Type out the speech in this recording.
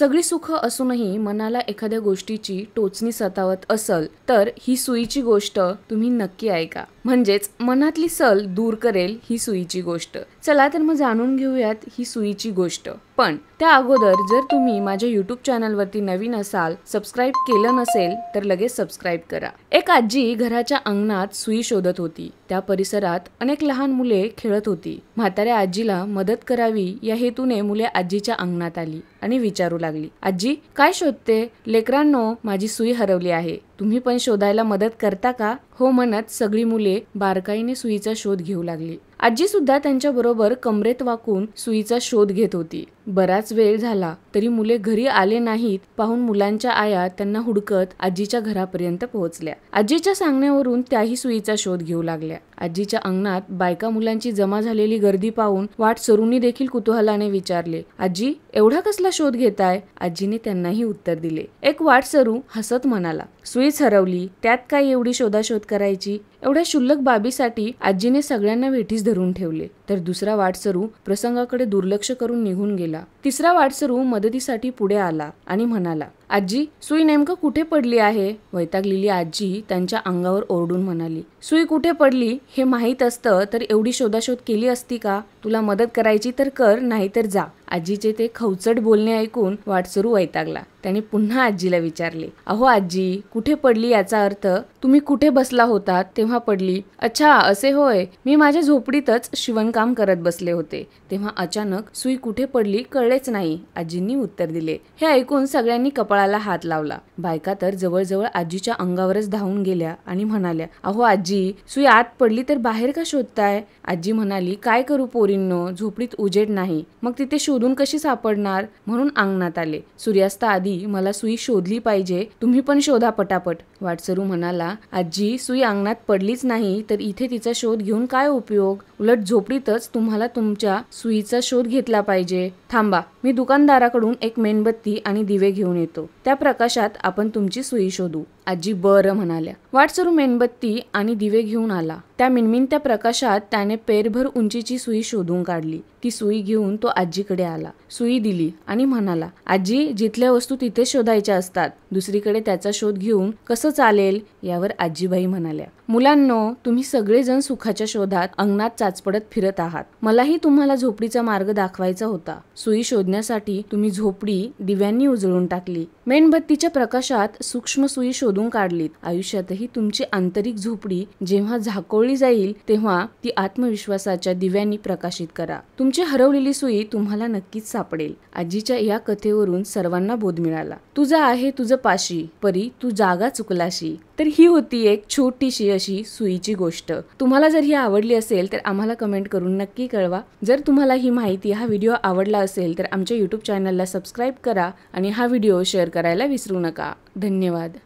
सगळी सुख असूनही मनाला एखाद्या गोष्टीची टोचणी सतावत असल तर ही सुईची गोष्ट तुम्ही नक्की ऐका. म्हणजेच मनातली सल दूर करेल ही सुईची गोष्ट. चला तर मग जाणून घेऊयात ही सुईची गोष्ट. पण त्या अगोदर जर तुम्ही माझ्या युट्यूब चॅनलवरती नवीन असाल सबस्क्राईब केलं नसेल तर लगेच सबस्क्राईब करा. एक आजी घराच्या अंगणात सुई शोधत होती. त्या परिसरात अनेक लहान मुले खेळत होती. म्हाताऱ्या आजीला मदत करावी या हेतूने मुले आजीच्या अंगणात आली आणि विचारू लागली आजी काय शोधते? लेकरांनो माझी सुई हरवली आहे. तुम्ही पण शोधायला मदत करता का? हो म्हणत सगळी मुले बारकाईने सुईचा शोध घेऊ लागली. आजी सुद्धा त्यांच्या बरोबर कमरेत वाकून सुईचा शोध घेत होती. बराच वेळ झाला तरी मुले घरी आले नाहीत पाहून मुलांच्या आया त्यांना हुडकत आजीच्या घरापर्यंत पोहोचल्या. आजीच्या सांगण्यावरून त्याही सुईचा शोध घेऊ लागल्या. आजीच्या अंगणात बायका मुलांची जमा झालेली गर्दी पाहून वाट सरूनी देखील कुतूहलाने विचारले आजी एवढा कसला शोध घेताय? आजीने त्यांनाही उत्तर दिले. एक वाट सरू हसत म्हणाला सुई सुईच हरवली. त्यात काय एवढी शोधाशोध करायची? एवढ्या शुल्लक बाबीसाठी आजीने सगळ्यांना वेठीस धरून ठेवले. तर दुसरा वाटसरू प्रसंगाकडे दुर्लक्ष करून निघून गेला. तिसरा वाटसरू मदतीसाठी पुढे आला आणि म्हणाला आजी सुई नेमकं कुठे पडली आहे? वैतागलेली आजी त्यांच्या अंगावर ओरडून म्हणाली सुई कुठे पडली? हे माहीत असतं तर एवढी शोधाशोध केली असती का? तुला मदत करायची तर कर नाहीतर जा. आजीचे ते खवचट बोलणे ऐकून वाटसरू वैतागला. त्याने पुन्हा आजीला विचारले अहो आजी कुठे पडली याचा अर्थ? तुम्ही कुठे बसला होता तेव्हा पडली? अच्छा असे होय. मी माझ्या झोपडीतच शिवणकाम करत बसले होते. तेव्हा अचानक सुई कुठे पडली कळलेच नाही. आजींनी उत्तर दिले. हे ऐकून सगळ्यांनी कपाळाला हात लावला. बायका तर जवळजवळ आजीच्या अंगावरच धावून गेल्या आणि म्हणाल्या अहो आजी सुई आत पडली तर बाहेर का शोधताय? आजी म्हणाली काय करू पोरींनो झोपडीत उजेड नाही. मग तिथे शोधून कशी सापडणार? म्हणून अंगणात आले. सूर्यास्त आधी मला सुई शोधली पाहिजे तुम्ही पण शोधा पटापट. वाटसरू म्हणाला आजी सुई अंगणात पडलीच नाही तर इथे तिचा शोध घेऊन काय उपयोग? उलट झोपडीतच तुम्हाला तुमच्या सुईचा शोध घेतला पाहिजे. थांबा मी दुकानदाराकडून एक मेणबत्ती आणि दिवे घेऊन येतो. त्या प्रकाशात आपण तुमची सुई शोधू. आजी बरं म्हणाल्या. वाटसरू मेणबत्ती आणि दिवे घेऊन आला. त्या मिणमिणत्या प्रकाशात त्याने पेरभर उंचीची सुई शोधून काढली. ती सुई घेऊन तो आजीकडे आला. सुई दिली आणि म्हणाला आजी जिथल्या वस्तू तिथे शोधायच्या असतात. दुसरीकडे त्याचा शोध घेऊन कसं चालेल? यावर आजीबाई म्हणाल्या मुलांनो तुम्ही सगळेजण सुखाच्या शोधात अंगणात चाचपडत फिरत आहात. मलाही तुम्हाला झोपडीचा मार्ग दाखवायचा होता. सुई शोधण्यासाठी तुम्ही झोपडी दिव्यांनी उजळून टाकली. मेणबत्तीच्या प्रकाशात सूक्ष्म सुई शोध शोधून काढलीत. आयुष्यातही तुमची आंतरिक झोपडी जेव्हा झाकोळली जाईल तेव्हा ती आत्मविश्वासाच्या दिव्यांनी प्रकाशित करा. तुमची हरवलेली सुई तुम्हाला नक्कीच सापडेल. आजीच्या या कथेवरून सर्वांना बोध मिळाला. तुझा आहे तुझं पाशी परी तू जागा चुकलाशी. तर ही होती एक छोटीशी अशी सुईची गोष्ट. तुम्हाला जर ही आवडली असेल तर आम्हाला कमेंट करून नक्की कळवा. जर तुम्हाला ही माहिती हा व्हिडिओ आवडला असेल तर आमच्या यूट्यूब चॅनलला सबस्क्राईब करा आणि हा व्हिडिओ शेअर करायला विसरू नका. धन्यवाद.